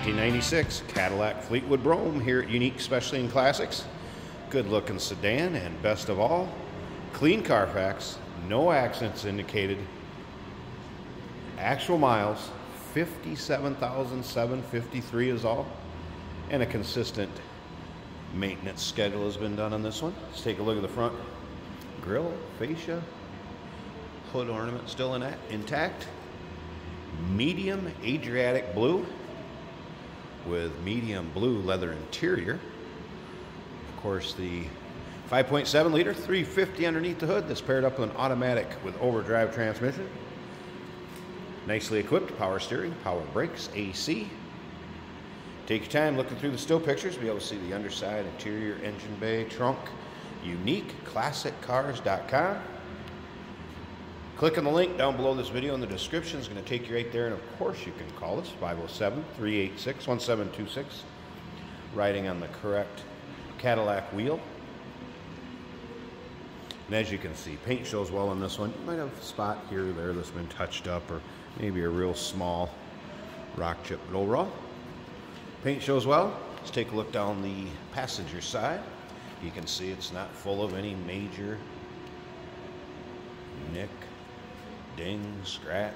1996 Cadillac Fleetwood Brougham here at Unique Specialty and Classics. Good looking sedan, and best of all, clean Carfax, no accidents indicated. Actual miles, 57,753 is all. And a consistent maintenance schedule has been done on this one. Let's take a look at the front grille, fascia, hood ornament still in intact. Medium Adriatic blue with medium blue leather interior. Of course, the 5.7 liter 350 underneath the hood that's paired up with an automatic with overdrive transmission. Nicely equipped power steering, power brakes, AC. Take your time looking through the still pictures. Be able to see the underside, interior, engine bay, trunk. Unique ClassicCars.com. Click on the link down below this video in the description. It's going to take you right there. And of course, you can call us 507 386 1726, riding on the correct Cadillac wheel. And as you can see, paint shows well on this one. You might have a spot here or there that's been touched up, or maybe a real small rock chip. But overall, paint shows well. Let's take a look down the passenger side. You can see it's not full of any major ding, scratch.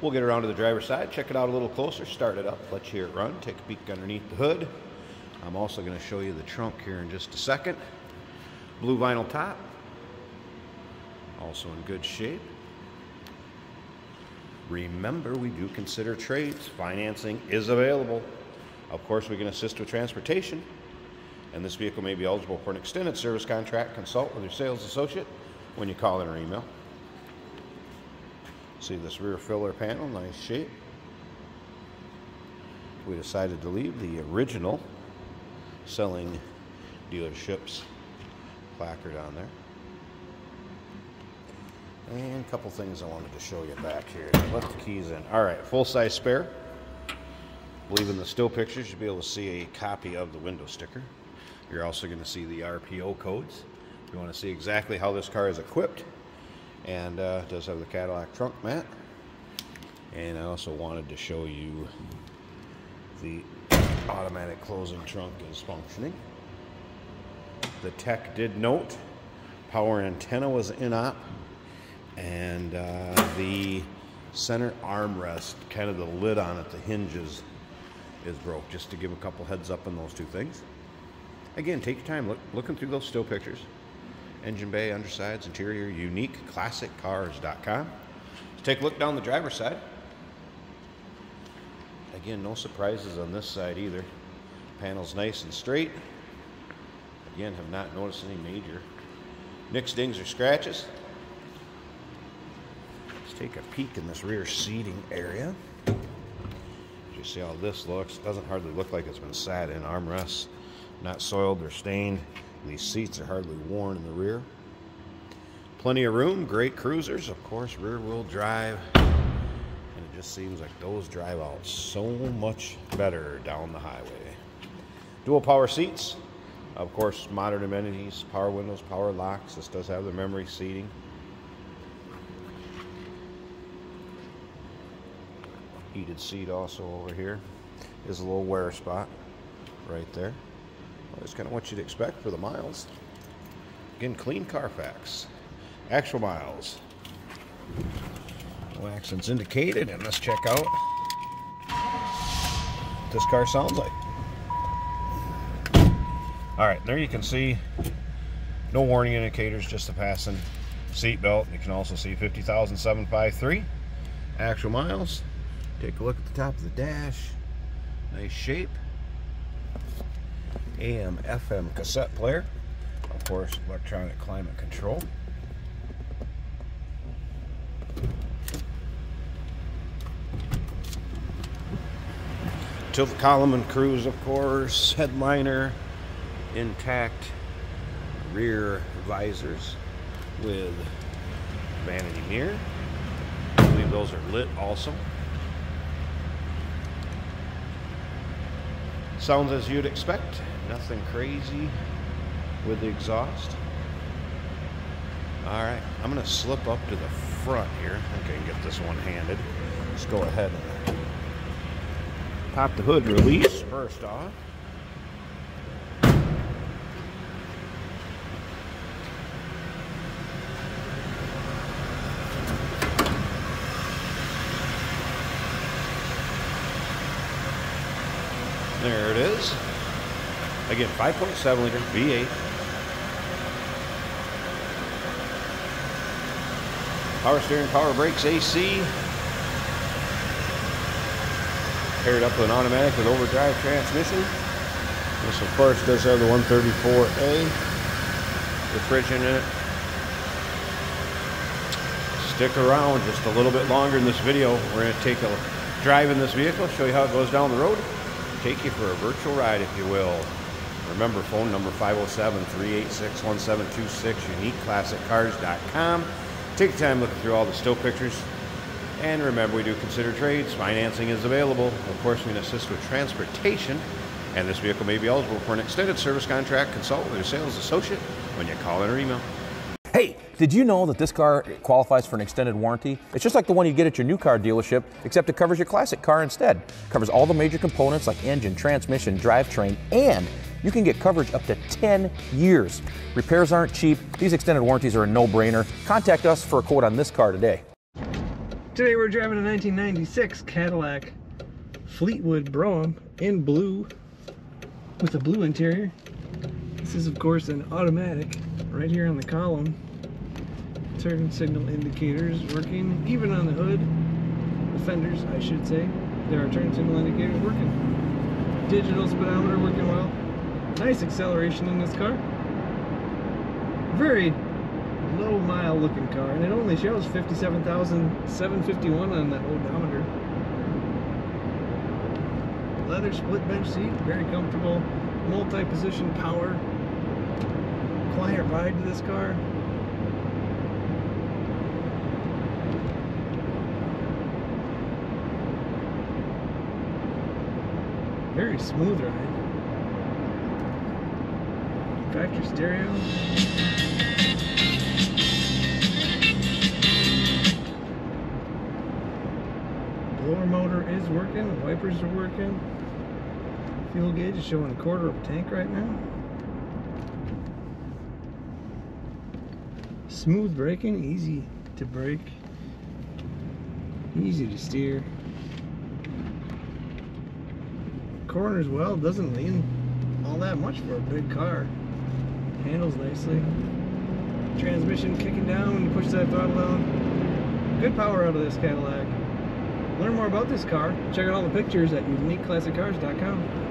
We'll get around to the driver's side, check it out a little closer, start it up, let you hear it run, take a peek underneath the hood. I'm also going to show you the trunk here in just a second. Blue vinyl top, also in good shape. Remember, we do consider trades. Financing is available. Of course, we can assist with transportation and this vehicle may be eligible for an extended service contract. Consult with your sales associate when you call in or email. See this rear filler panel, nice shape. We decided to leave the original selling dealerships placard on there. And a couple things I wanted to show you back here. I left the keys in. All right, full-size spare. Believe in the still pictures, you'll be able to see a copy of the window sticker. You're also going to see the RPO codes. You want to see exactly how this car is equipped, and uh, does have the Cadillac trunk mat. And I also wanted to show you the automatic closing trunk is functioning. The tech did note power antenna was in op, and uh, the center armrest, kind of the lid on it, the hinges, is broke. Just to give a couple heads up on those two things. Again, take your time look, looking through those still pictures. Engine bay, undersides, interior, unique, classiccars.com. Let's take a look down the driver's side. Again, no surprises on this side either. Panel's nice and straight. Again, have not noticed any major nicks, dings, or scratches. Let's take a peek in this rear seating area. You see how this looks. Doesn't hardly look like it's been sat in armrests not soiled or stained. These seats are hardly worn in the rear. Plenty of room, great cruisers, of course, rear wheel drive. And it just seems like those drive out so much better down the highway. Dual power seats, of course, modern amenities, power windows, power locks. This does have the memory seating. Heated seat also over here is a little wear spot right there. That's kind of what you'd expect for the miles. Again, clean Carfax. Actual miles. No accidents indicated, and let's check out what this car sounds like. All right, there you can see no warning indicators, just the passing seat belt. You can also see 50,753 actual miles. Take a look at the top of the dash. Nice shape. AM FM cassette player. Of course, electronic climate control. Tilt column and cruise, of course. Headliner, intact rear visors with vanity mirror. I believe those are lit also. Sounds as you'd expect. Nothing crazy with the exhaust. All right, I'm gonna slip up to the front here. Okay, get this one handed. Let's go ahead and pop the hood release first off. There it is. Again, 5.7 liter V8. Power steering, power brakes, AC. Paired up with an automatic with overdrive transmission. This, of course, does have the 134A refrigerant in it. Stick around just a little bit longer in this video. We're going to take a drive in this vehicle, show you how it goes down the road, take you for a virtual ride, if you will. Remember, phone number 507-386-1726, uniqueclassiccars.com. Take time looking through all the still pictures. And remember, we do consider trades. Financing is available. Of course, we can assist with transportation. And this vehicle may be eligible for an extended service contract. Consult with your sales associate when you call in or email. Did you know that this car qualifies for an extended warranty? It's just like the one you get at your new car dealership, except it covers your classic car instead. covers all the major components like engine, transmission, drivetrain, and you can get coverage up to 10 years. Repairs aren't cheap. These extended warranties are a no-brainer. Contact us for a quote on this car today. Today we're driving a 1996 Cadillac Fleetwood Brougham in blue with a blue interior. This is of course an automatic right here on the column. Turn signal indicators working even on the hood. The fenders I should say. There are turn signal indicators working. Digital speedometer working well. Nice acceleration in this car. Very low mile looking car and it only shows 57,751 on that odometer. Leather split bench seat, very comfortable, multi-position power, quiet ride to this car. Very smooth ride. Factory stereo. Blower motor is working, wipers are working. Fuel gauge is showing a quarter of a tank right now. Smooth braking, easy to brake, easy to steer. Corners well, doesn't lean all that much for a big car. Handles nicely. Transmission kicking down when you push that throttle down. Good power out of this Cadillac. Learn more about this car. Check out all the pictures at uniqueclassiccars.com.